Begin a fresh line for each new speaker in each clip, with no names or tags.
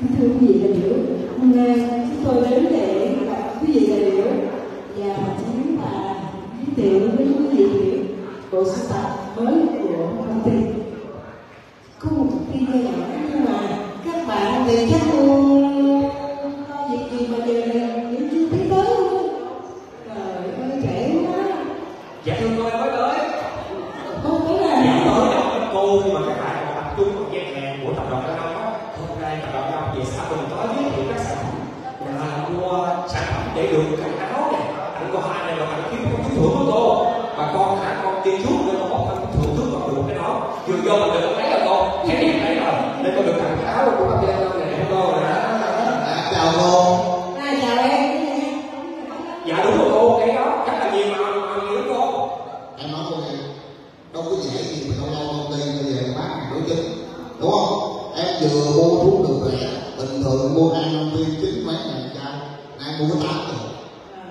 Thưa quý vị đại biểu, hôm nay chúng tôi đến
đây mua
từ bình thường mua hai năm viên chín mấy ngàn chai nay mua tám rồi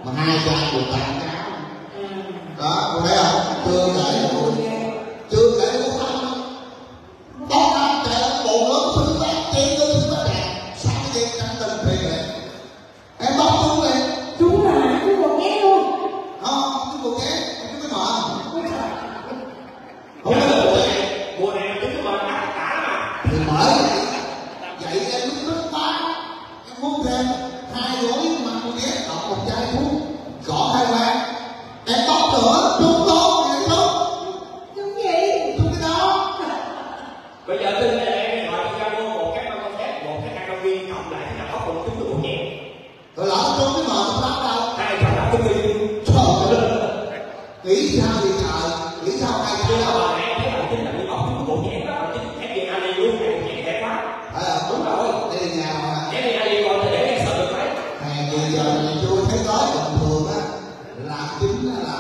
mà hai chai được tặng cáo à. đó cô thấy không? Chưa kể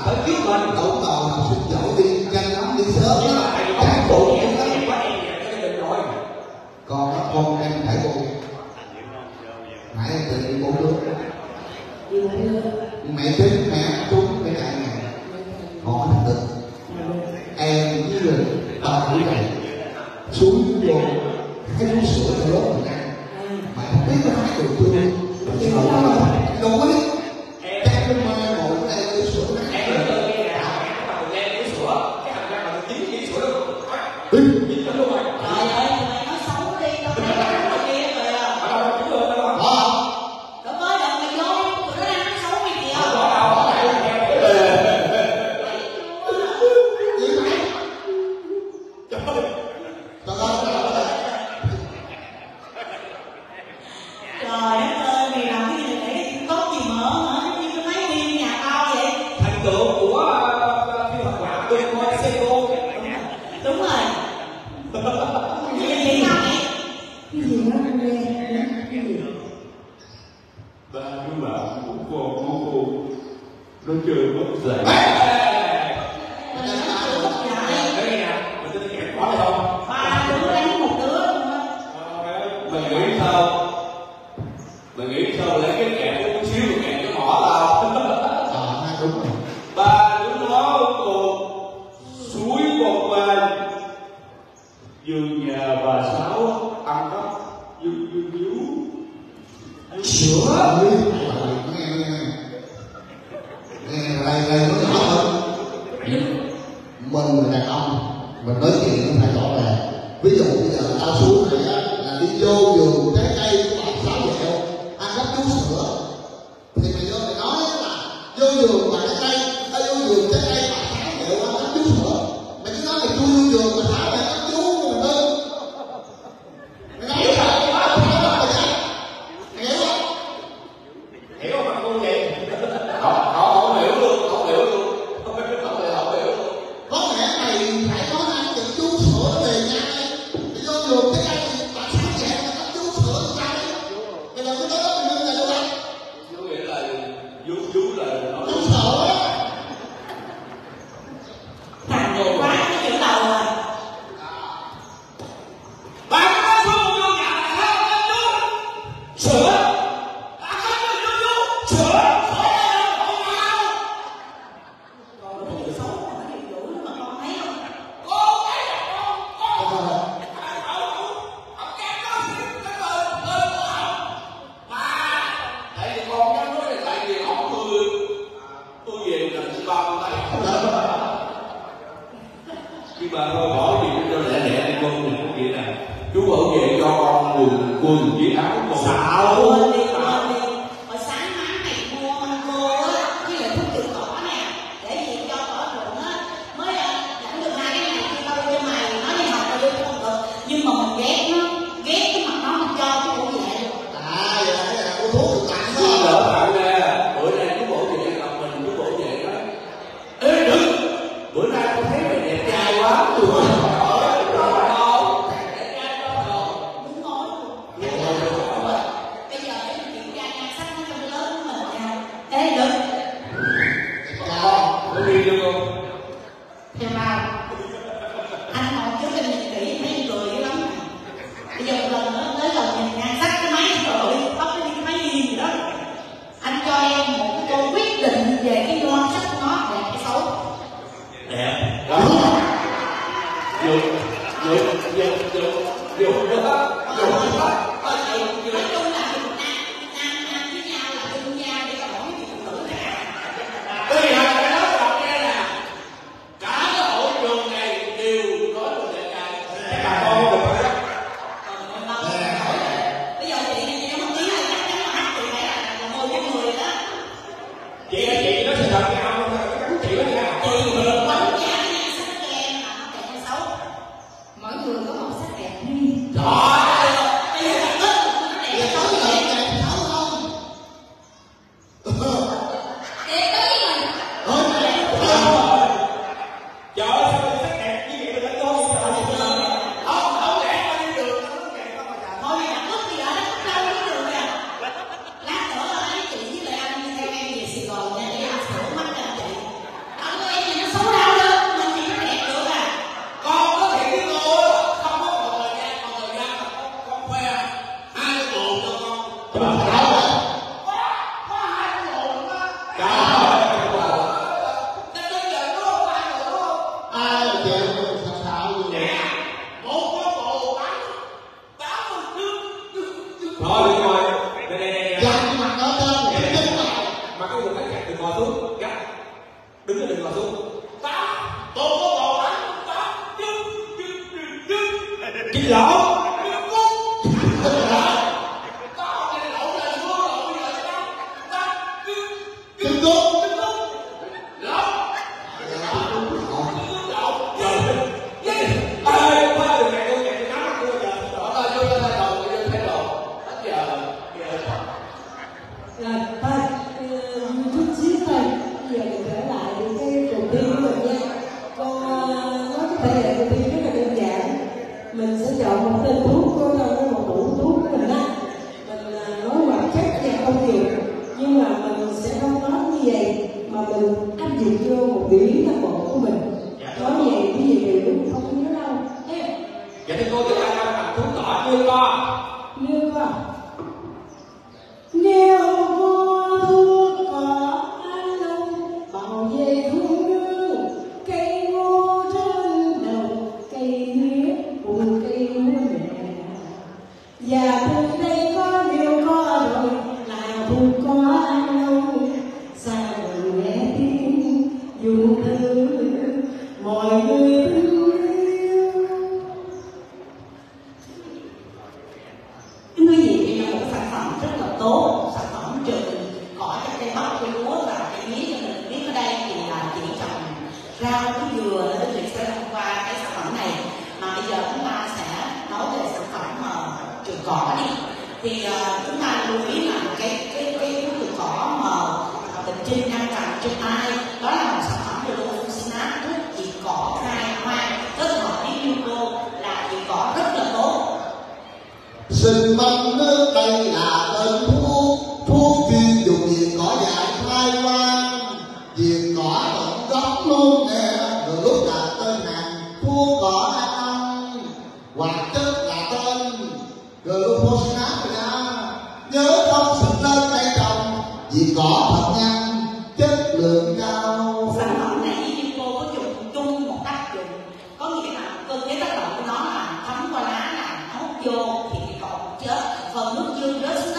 ở trước mình.
Cậu tàu xin dậu đi canh lắm đi sớm đó
cán
bộ cũng lắm. Còn đó con em phải cô mãi em tự
nhiên cô nước
mẹ tính.
gì
ba chú bạn cũng còn món cô nó chơi
bất dậy
vô
thì họ chết. Phần nước dương rớt xuống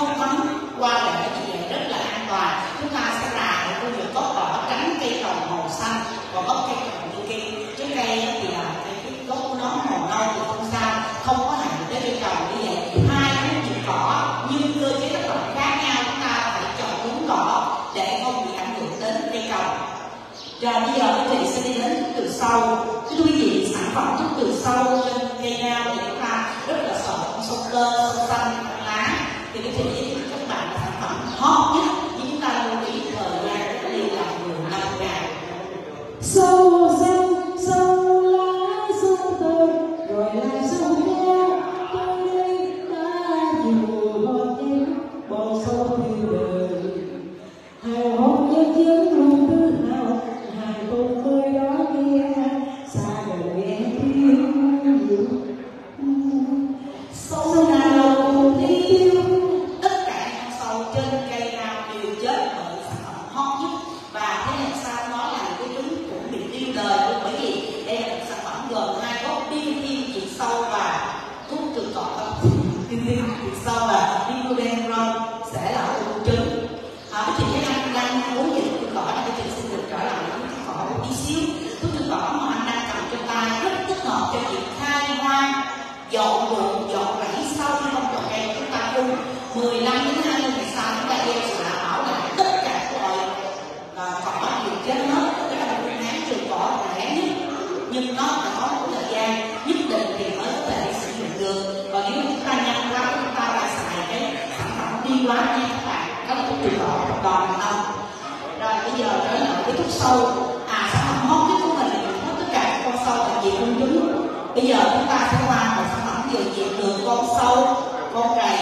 không bắn qua là cái gì rất là an toàn. Chúng ta sẽ là ở khu vực gốc đỏ tránh cây trồng màu xanh còn gốc cây trồng như cây trái cây thì là cái, cái gốc nó màu nâu thì không sao không có hại tới cây trồng như vậy. Hai cái chủng cỏ nhưng cơ chế tác động khác nhau chúng ta phải chọn đúng cỏ để không bị ảnh hưởng đến cây trồng rồi bây giờ quý vị sẽ đi đến thuốc trừ sâu. Thưa quý vị sản phẩm thuốc trừ sâu quá nha các bạn có một cái trường hợp trong đó không rồi bây giờ đến là cái thuốc sâu. À sản phẩm hot nhất của mình là hết tất cả các con sâu là
gì
không đúng. Bây giờ chúng ta
sẽ
qua một sản phẩm điều trị đường con sâu, con rầy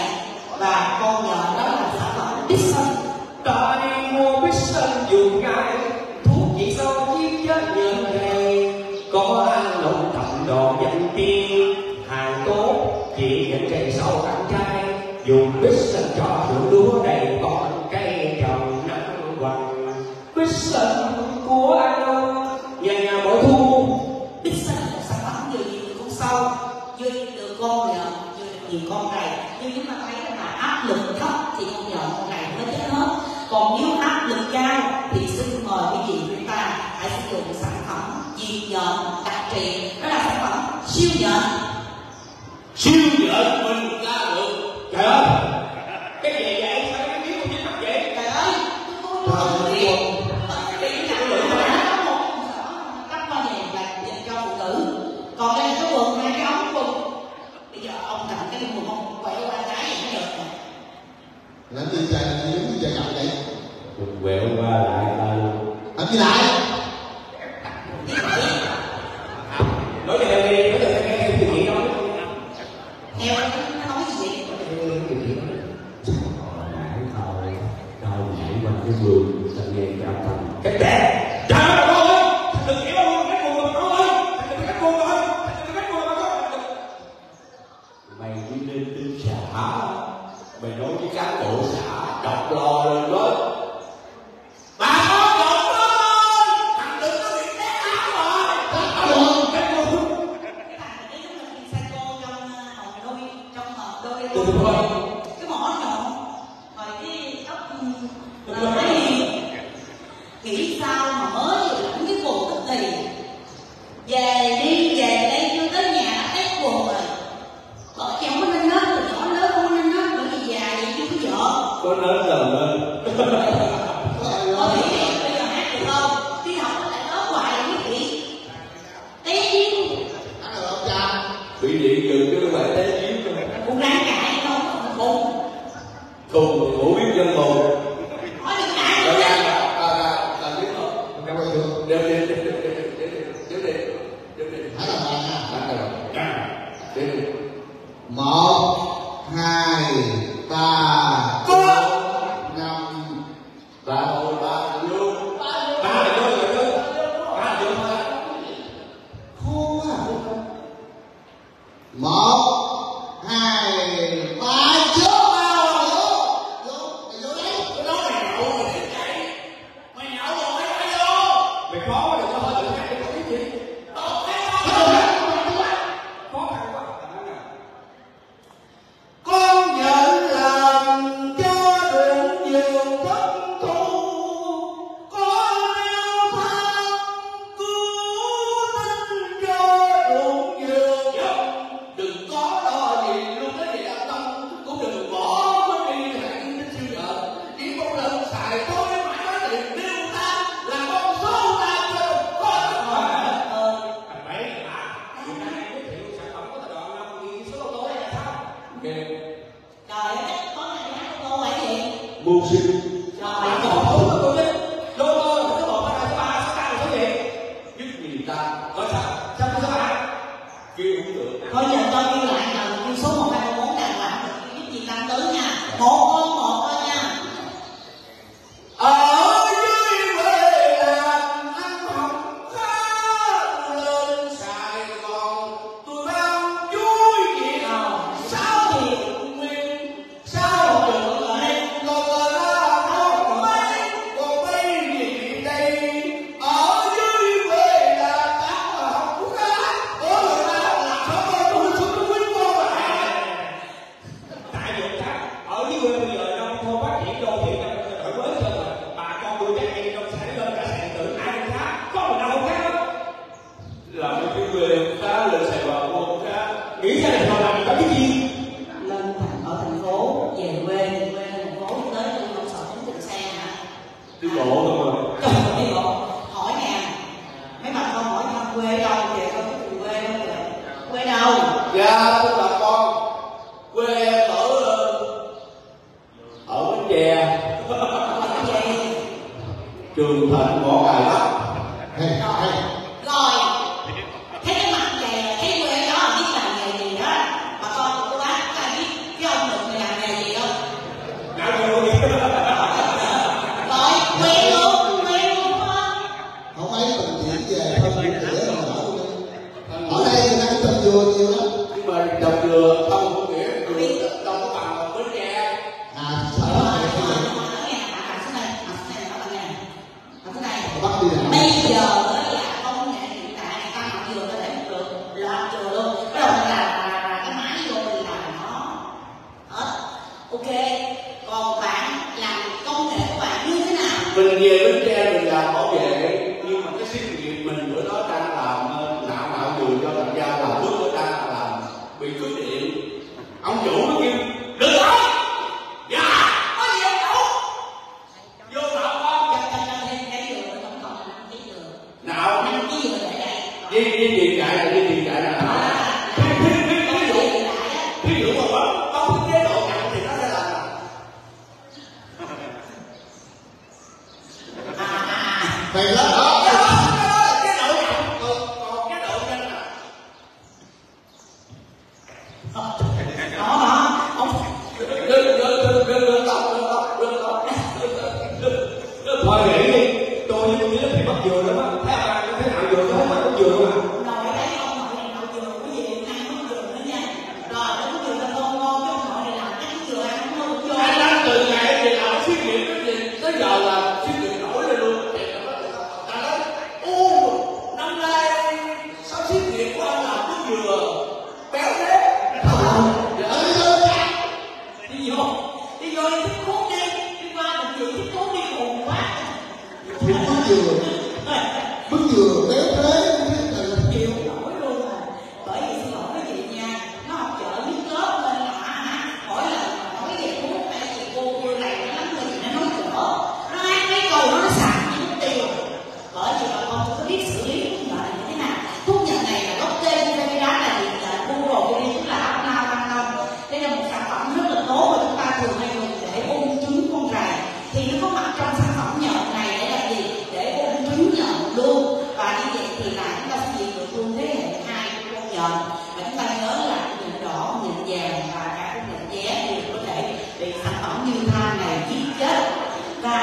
you know, I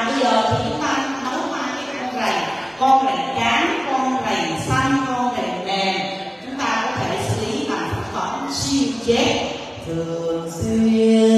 bây giờ thì chúng ta nấu hai cái con rầy con rầy trắng con rầy xanh, con rầy mềm. Chúng ta có thể xử lý bằng thực phẩm siêu chết thường xuyên.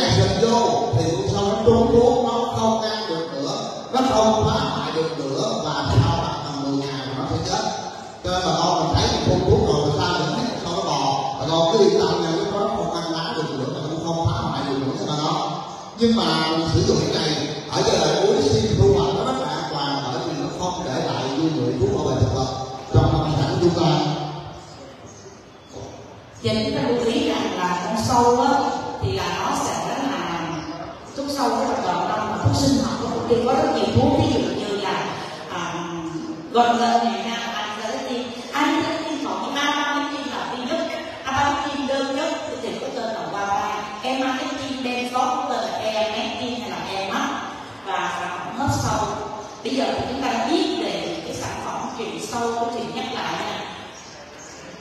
Yo.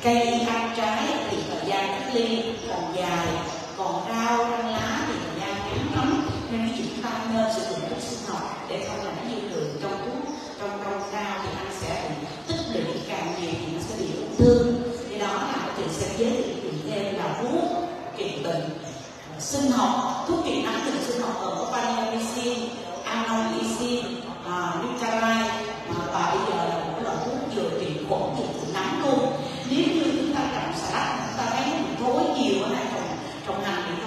cây ăn
trái thì
thời gian cách ly còn dài còn rau răng lá thì thời gian ngắn lắm nên khi chúng ta nên sử dụng thuốc sinh học để không làm dư lượng trong thuốc trong trong rau thì ăn sẽ bị tích lũy càng nhiều thì nó sẽ bị ung thư thì đó là chị sẽ giới thiệu thêm là thuốc trị bệnh. Sinh học thuốc trị nắng từ sinh học ở có vanomycin anomycin uh, nucaride và bây giờ là một loại thuốc vừa trị khuẩn thì nắng luôn.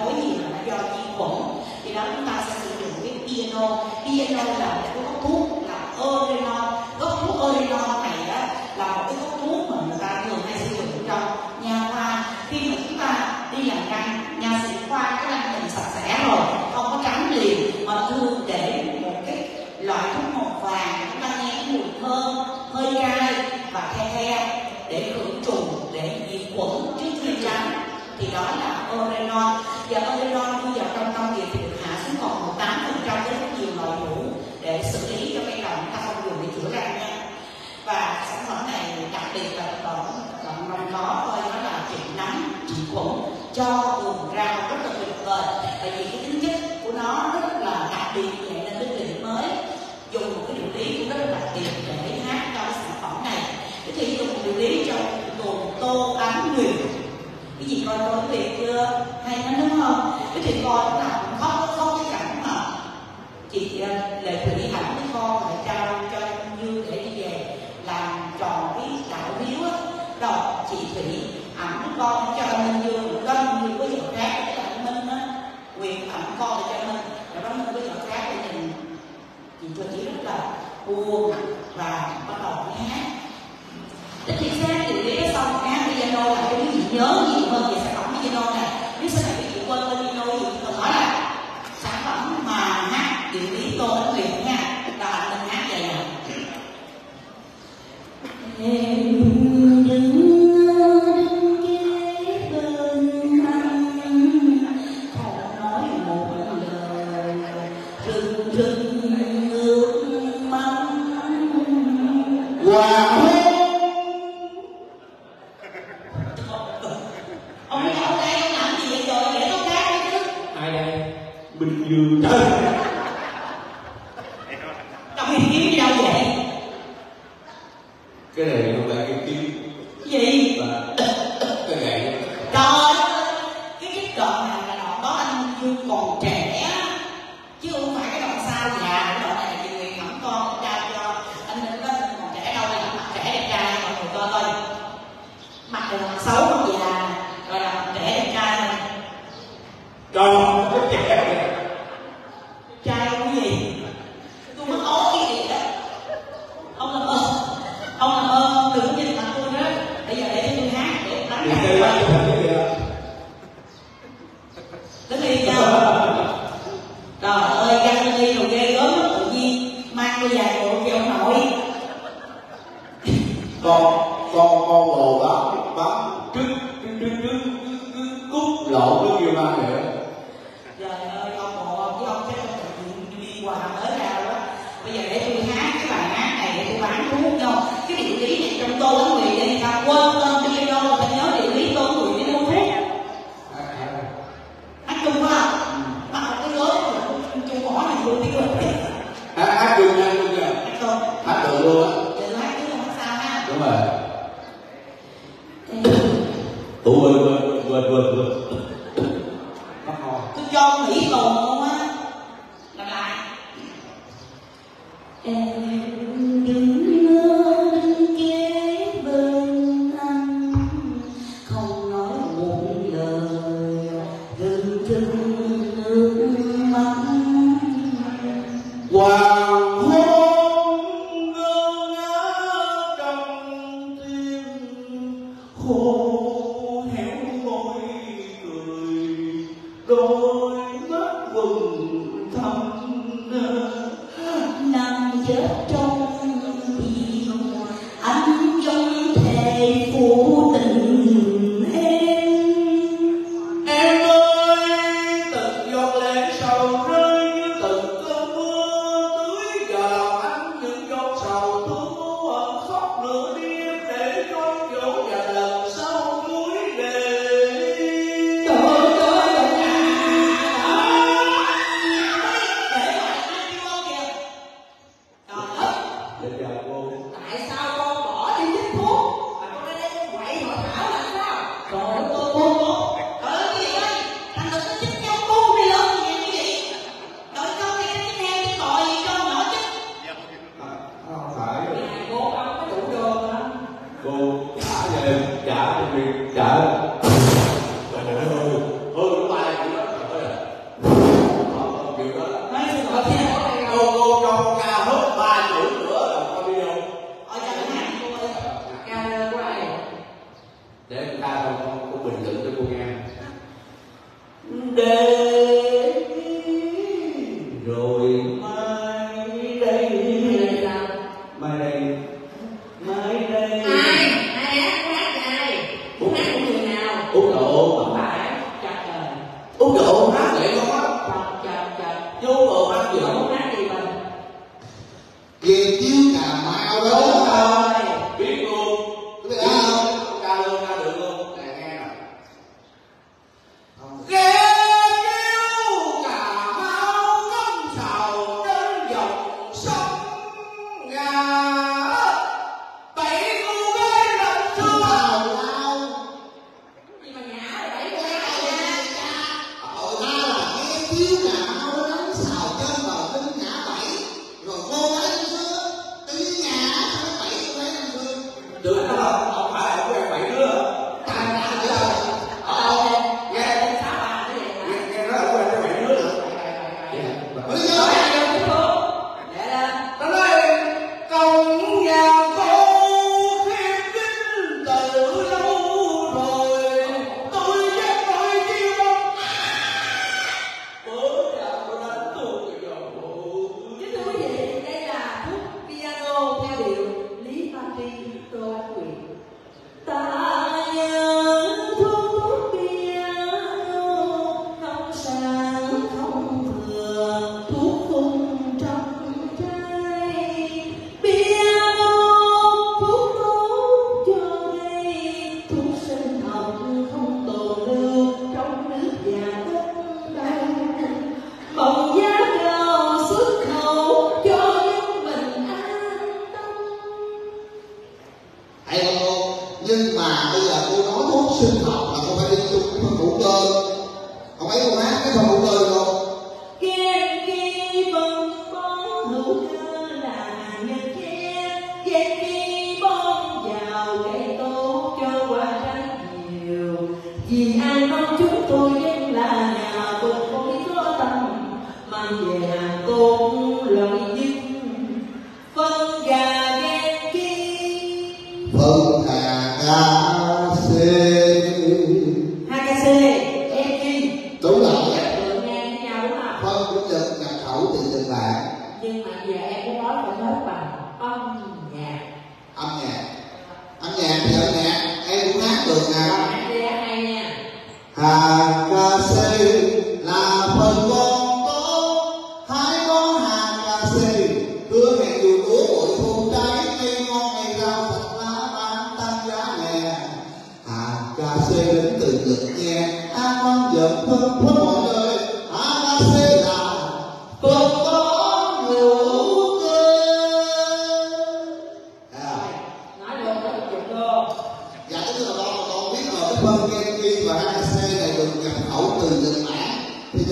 nói gì mà nó diệt khuẩn. thì đó chúng ta sẽ sử dụng cái piano. Piano là một cái gốc thuốc, là orenol gốc thuốc orenol này đó là một cái gốc thuốc mà người ta thường hay sử dụng trong nha khoa. Khi mà chúng ta đi làm răng nha sĩ khoa cái răng mình sạch sẽ rồi, không có trắng liền, mà thường để một cái loại thuốc màu vàng chúng ta nghe mùi thơm, hơi cay và the the để khử trùng, để diệt khuẩn trước khi trắng thì đó là orenol y Oh.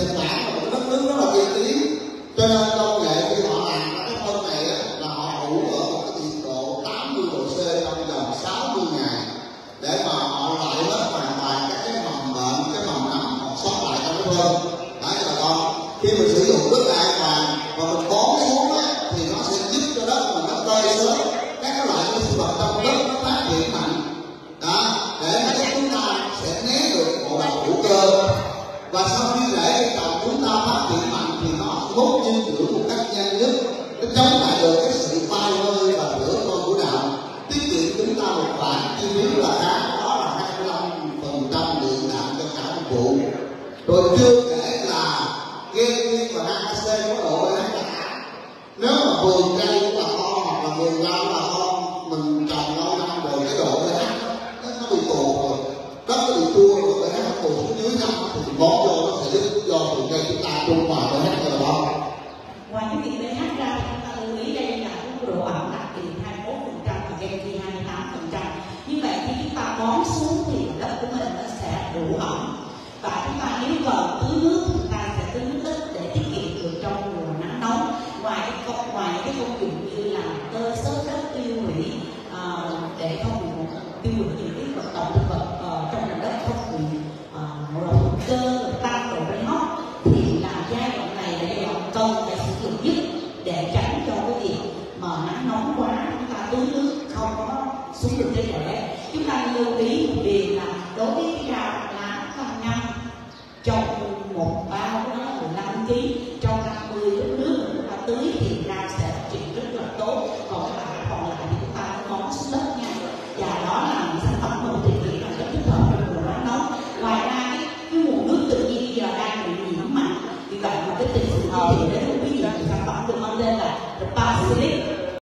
Thì